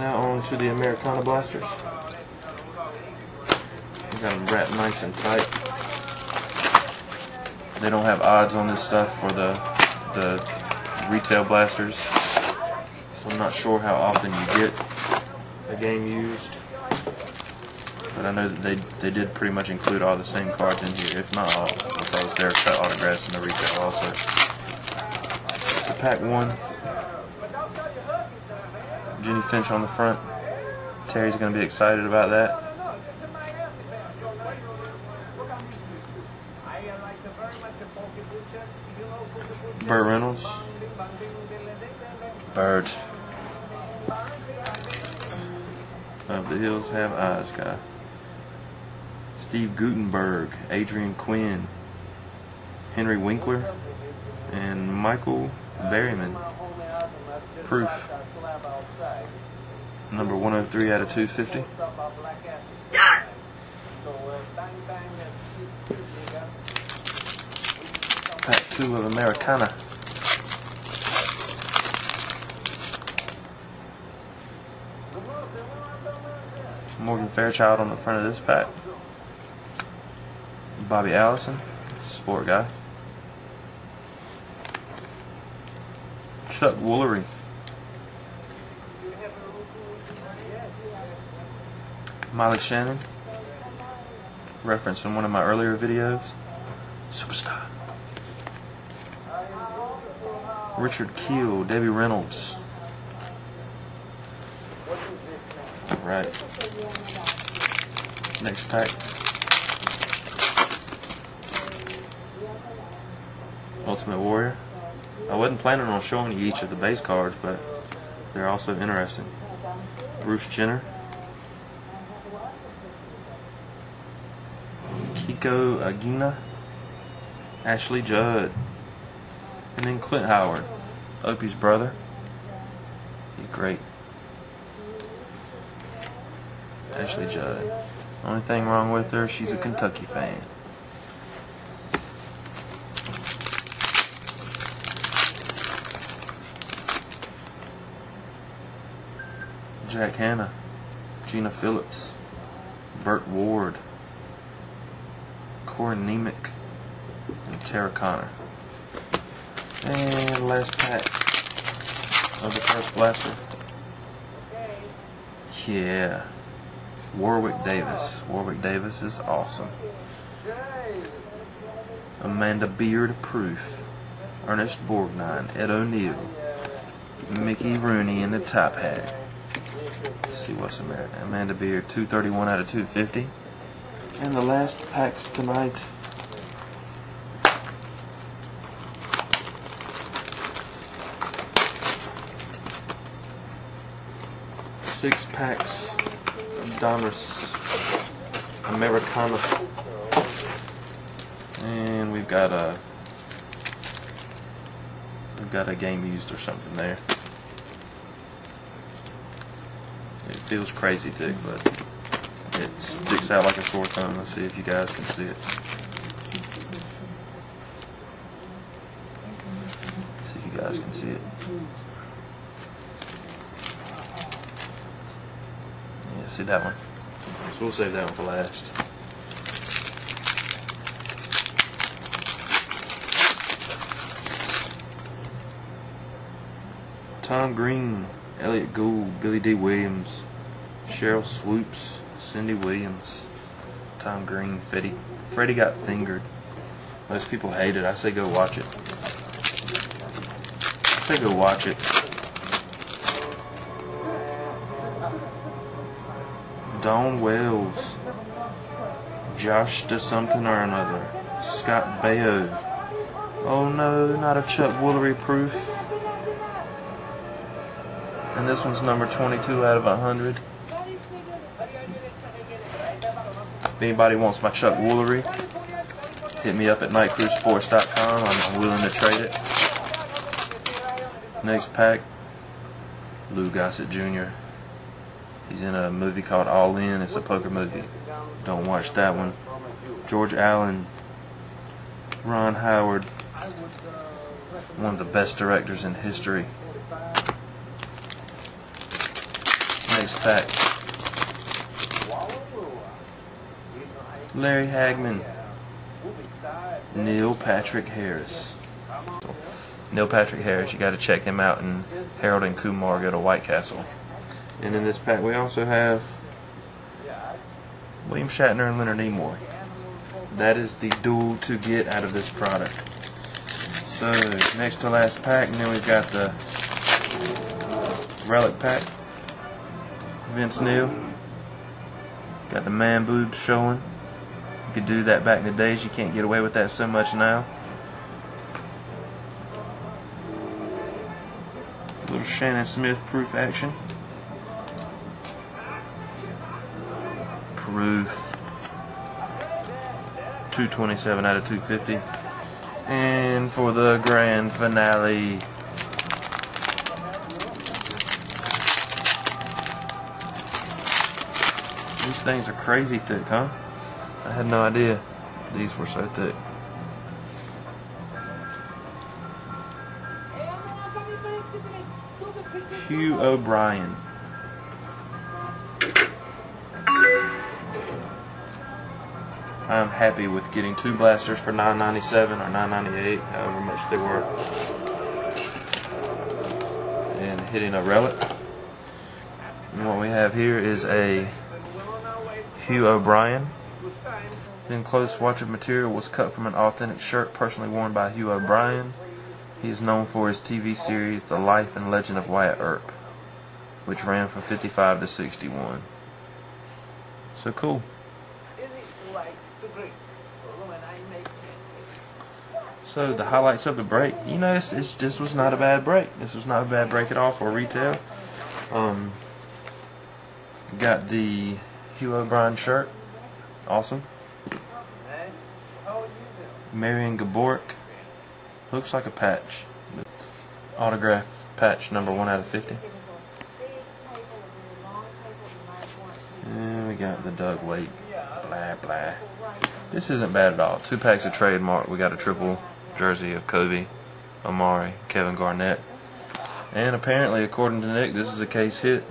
Now on to the Americana blasters. Got them wrapped nice and tight. They don't have odds on this stuff for the the retail blasters, so I'm not sure how often you get a game used. But I know that they they did pretty much include all the same cards in here, if not all, because they're cut autographs in the retail also. So pack one. Jennie Finch on the front. Terry's going to be excited about that. Burt Reynolds. Bird. Of the Hills Have Eyes guy. Steve Guttenberg, Adrian Quinn, Henry Winkler, and Michael Berryman. Proof. Number 103 out of 250. Pack 2 of Americana. Morgan Fairchild on the front of this pack. Bobby Allison, sport guy. Chuck Woolery. Molly Shannon. Reference in one of my earlier videos. Superstar. Richard Kiel, Debbie Reynolds. Right. Next pack. Ultimate Warrior. I wasn't planning on showing you each of the base cards, but they're also interesting. Bruce Jenner. Keiko Agena. Ashley Judd. And then Clint Howard. Opie's brother. He's great. Ashley Judd. Only thing wrong with her, she's a Kentucky fan. Jack Hanna, Gina Philips, Burt Ward, Corin Nemec, and Tara Conner. And last pack of the first blaster. Yeah. Warwick Davis. Warwick Davis is awesome. Amanda Beard Proof. Ernest Borgnine. Ed O'Neill. Mickey Rooney in the top hat. See what's Amanda. Amanda Beard 231 out of 250. And the last packs tonight. Six packs of Americana. And we've got a we've got a game used or something there. It feels crazy thick, but it sticks out like a sore thumb. Let's see if you guys can see it. See if you guys can see it. Yeah, see that one. So we'll save that one for last. Tom Green, Elliot Gould, Billy Dee Williams, Sheryl Swoopes, Cindy Williams, Tom Green, Freddie. Freddie got fingered. Most people hate it. I say go watch it. I say go watch it. Dawn Wells, Josh to something or another, Scott Baio. Oh no, not a Chuck Woolery proof. And this one's number 22 out of 100. If anybody wants my Chuck Woolery, hit me up at nightcrewsports.com. I'm, I'm willing to trade it. Next pack, Lou Gossett Jr. He's in a movie called All In. It's a poker movie. Don't watch that one. George Allen, Ron Howard, one of the best directors in history. Next pack. Larry Hagman. Neil Patrick Harris. Neil Patrick Harris, you got to check him out in Harold and Kumar go to White Castle. And in this pack, we also have William Shatner and Leonard Nimoy. That is the duel to get out of this product. So, next to last pack, and then we've got the relic pack. Vince Neil. Got the man boobs showing. You could do that back in the days. You can't get away with that so much now. Little Shannon Smith proof action. Proof. 227 out of 250. And for the grand finale, these things are crazy thick, huh? I had no idea these were so thick. Hugh O'Brian. I'm happy with getting two blasters for 9.97 or 9.98, however much they were, and hitting a relic. And what we have here is a Hugh O'Brian. Then enclosed swatch of material was cut from an authentic shirt personally worn by Hugh O'Brian. He is known for his TV series The Life and Legend of Wyatt Earp, which ran from 55 to 61. So cool. So the highlights of the break, you know, it's, it's, this was not a bad break. This was not a bad break at all for retail. Um, got the Hugh O'Brian shirt, awesome. Marian Gaborik, looks like a patch. Autograph patch number one out of fifty. And we got the Doug Weight, blah blah. This isn't bad at all. Two packs of trademark. We got a triple jersey of Kobe, Amare, Kevin Garnett. And apparently, according to Nick, this is a case hit.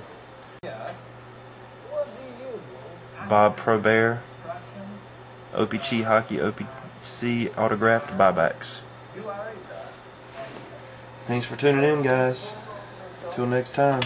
Bob Probert, OPC Hockey, OPC autographed buybacks. Thanks for tuning in, guys. Till next time.